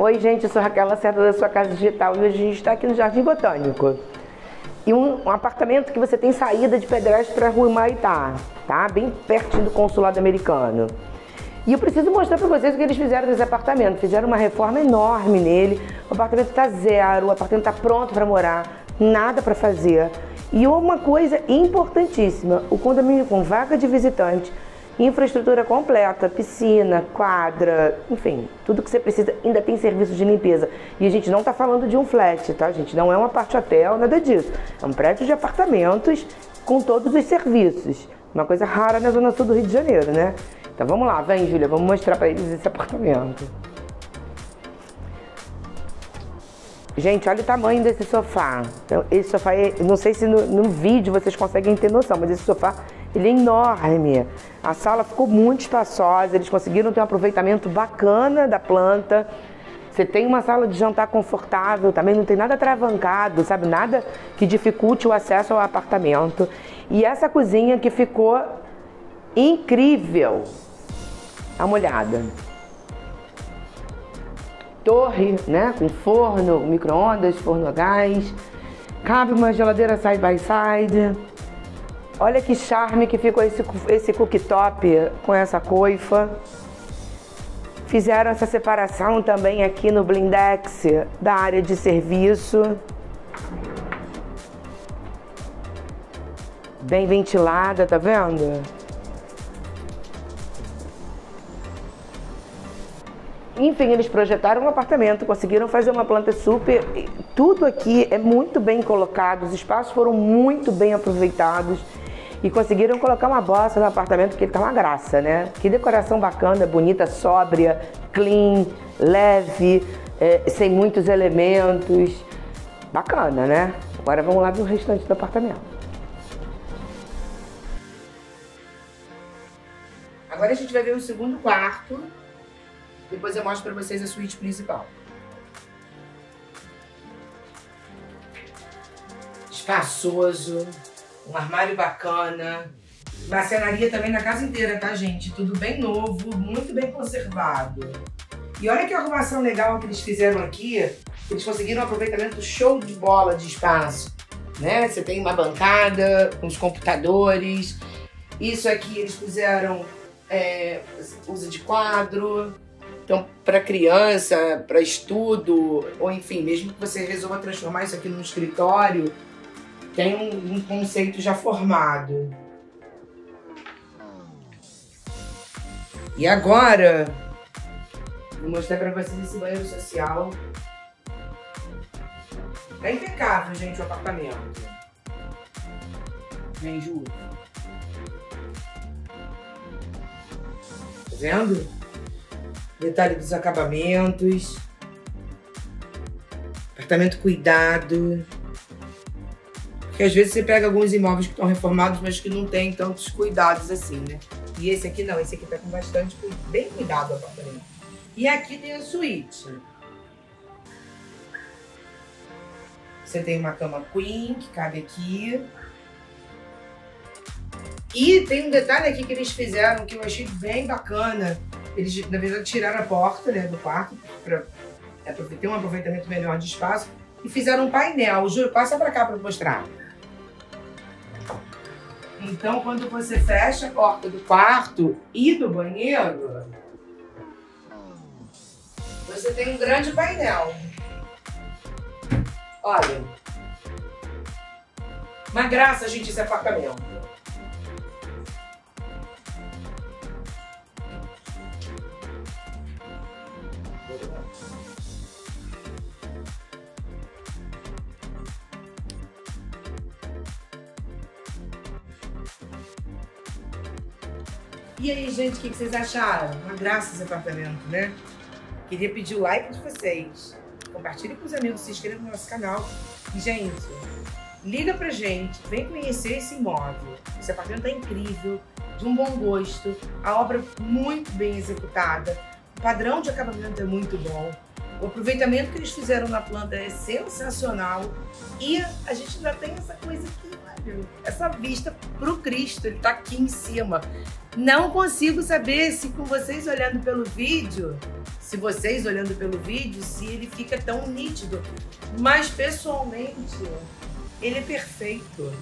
Oi, gente, eu sou Raquel Lacerda da sua Casa Digital e hoje a gente está aqui no Jardim Botânico. E um, um, apartamento que você tem saída de pedestre para a Rua Maitá, tá? Bem pertinho do consulado americano. E eu preciso mostrar para vocês o que eles fizeram nesse apartamento. Fizeram uma reforma enorme nele. O apartamento está zero, o apartamento está pronto para morar, nada para fazer. E uma coisa importantíssima, o condomínio com vaga de visitante Infraestrutura completa, piscina, quadra, enfim, tudo que você precisa. Ainda tem serviço de limpeza. E a gente não está falando de um flat, tá, gente? Não é uma parte hotel, nada disso. É um prédio de apartamentos com todos os serviços. Uma coisa rara na zona sul do Rio de Janeiro, né? Então vamos lá, vem, Júlia, vamos mostrar para eles esse apartamento. Gente, olha o tamanho desse sofá. Então, esse sofá, é, não sei se no, no vídeo vocês conseguem ter noção, mas esse sofá ele é enorme. A sala ficou muito espaçosa, eles conseguiram ter um aproveitamento bacana da planta. Você tem uma sala de jantar confortável, também não tem nada travancado, sabe? Nada que dificulte o acesso ao apartamento. E essa cozinha que ficou incrível. Dá uma olhada. Torre, né? Com forno, micro-ondas, forno a gás. Cabe uma geladeira side by side. Olha que charme que ficou esse, esse cooktop com essa coifa. Fizeram essa separação também aqui no blindex da área de serviço. Bem ventilada, tá vendo? Enfim, eles projetaram um apartamento, conseguiram fazer uma planta super. Tudo aqui é muito bem colocado, os espaços foram muito bem aproveitados e conseguiram colocar uma bossa no apartamento que tá uma graça, né? Que decoração bacana, bonita, sóbria, clean, leve, é, sem muitos elementos. Bacana, né? Agora vamos lá ver o restante do apartamento. Agora a gente vai ver o segundo quarto. Depois eu mostro pra vocês a suíte principal. Espaçoso, um armário bacana. Marcenaria também na casa inteira, tá, gente? Tudo bem novo, muito bem conservado. E olha que arrumação legal que eles fizeram aqui. Eles conseguiram um aproveitamento show de bola de espaço. Né? Você tem uma bancada com os computadores. Isso aqui eles fizeram é, uso de quadro. Então, para criança, para estudo, ou enfim, mesmo que você resolva transformar isso aqui num escritório, tem um, um conceito já formado. E agora, vou mostrar para vocês esse banheiro social. É impecável, gente, o apartamento. Vem, Ju. Tá vendo? Detalhe dos acabamentos. Apartamento cuidado. Porque às vezes você pega alguns imóveis que estão reformados, mas que não tem tantos cuidados assim, né? E esse aqui não, esse aqui tá com bastante, bem cuidado o apartamento. E aqui tem a suíte. Você tem uma cama queen, que cabe aqui. E tem um detalhe aqui que eles fizeram que eu achei bem bacana. Eles, na verdade, tiraram a porta né, do quarto para é, ter um aproveitamento melhor de espaço e fizeram um painel. Juro, passa para cá para mostrar. Então, quando você fecha a porta do quarto e do banheiro, você tem um grande painel. Olha. Uma graça, gente, esse apartamento. E aí, gente, o que vocês acharam? Uma graça esse apartamento, né? Queria pedir o like de vocês. Compartilhe com os amigos, se inscreva no nosso canal. Gente, liga pra gente, vem conhecer esse imóvel. Esse apartamento é incrível, de um bom gosto, a obra muito bem executada, o padrão de acabamento é muito bom. O aproveitamento que eles fizeram na planta é sensacional. E a gente ainda tem essa coisa aqui, essa vista pro Cristo, ele tá aqui em cima. Não consigo saber se com vocês olhando pelo vídeo, se vocês olhando pelo vídeo, se ele fica tão nítido. Mas pessoalmente, ele é perfeito.